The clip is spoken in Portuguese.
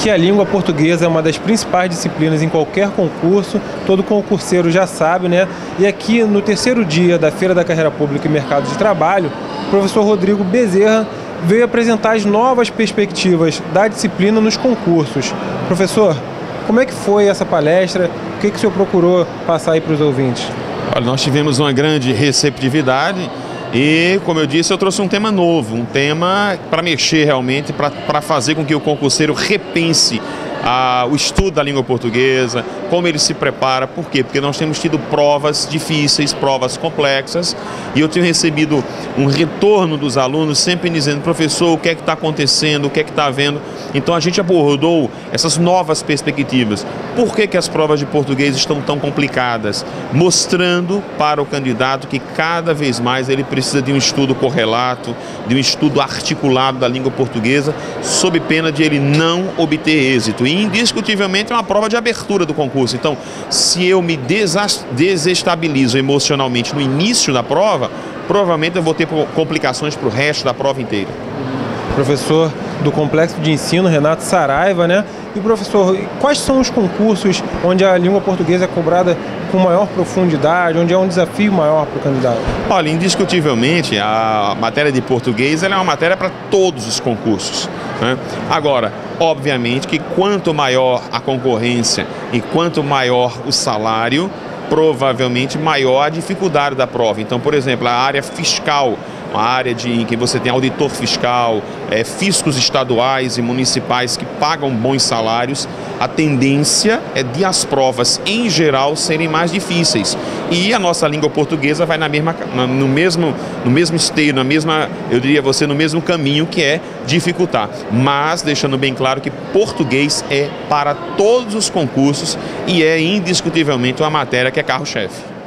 que a língua portuguesa é uma das principais disciplinas em qualquer concurso, todo concurseiro já sabe, né? E aqui no terceiro dia da Feira da Carreira Pública e Mercado de Trabalho, o professor Rodrigo Bezerra veio apresentar as novas perspectivas da disciplina nos concursos. Professor, como é que foi essa palestra? O que, que o senhor procurou passar aí para os ouvintes? Olha, nós tivemos uma grande receptividade e, como eu disse, eu trouxe um tema novo, um tema para mexer realmente, para fazer com que o concurseiro repense a, o estudo da língua portuguesa, como ele se prepara. Por quê? Porque nós temos tido provas difíceis, provas complexas, e eu tenho recebido um retorno dos alunos sempre dizendo, professor, o que é que está acontecendo, o que é que está havendo. Então a gente abordou essas novas perspectivas. Por que, que as provas de português estão tão complicadas? Mostrando para o candidato que cada vez mais ele precisa de um estudo correlato, de um estudo articulado da língua portuguesa, sob pena de ele não obter êxito indiscutivelmente é uma prova de abertura do concurso. Então, se eu me desestabilizo emocionalmente no início da prova, provavelmente eu vou ter complicações para o resto da prova inteira. Professor do Complexo de Ensino, Renato Saraiva, né? E professor, quais são os concursos onde a língua portuguesa é cobrada com maior profundidade, onde é um desafio maior para o candidato? Olha, indiscutivelmente, a matéria de português é uma matéria para todos os concursos. Né? Agora, obviamente que quanto maior a concorrência e quanto maior o salário, provavelmente maior a dificuldade da prova. Então, por exemplo, a área fiscal uma área de, em que você tem auditor fiscal, é, fiscos estaduais e municipais que pagam bons salários, a tendência é de as provas, em geral, serem mais difíceis. E a nossa língua portuguesa vai na mesma, no, mesmo, no mesmo esteio, na mesma, eu diria você, no mesmo caminho que é dificultar. Mas deixando bem claro que português é para todos os concursos e é indiscutivelmente uma matéria que é carro-chefe.